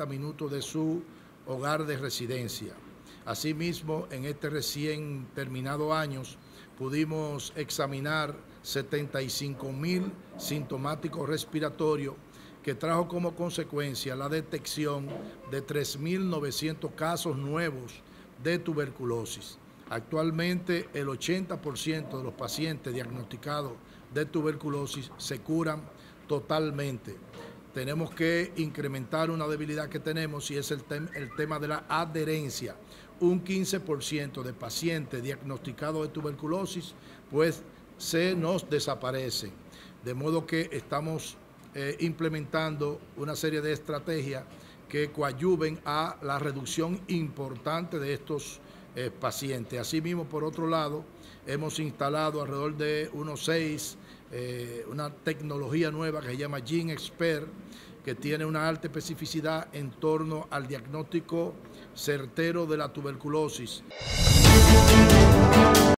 40 minutos de su hogar de residencia. Asimismo, en este recién terminado año, pudimos examinar 75 mil sintomáticos respiratorios que trajo como consecuencia la detección de 3.900 casos nuevos de tuberculosis. Actualmente el 80% de los pacientes diagnosticados de tuberculosis se curan totalmente. Tenemos que incrementar una debilidad que tenemos y es el, tema de la adherencia. Un 15% de pacientes diagnosticados de tuberculosis pues se nos desaparecen. De modo que estamos eh, implementando una serie de estrategias que coadyuven a la reducción importante de estos eh, pacientes. Asimismo, por otro lado, hemos instalado alrededor de unos seis, eh, una tecnología nueva que se llama Gene Expert, que tiene una alta especificidad en torno al diagnóstico certero de la tuberculosis.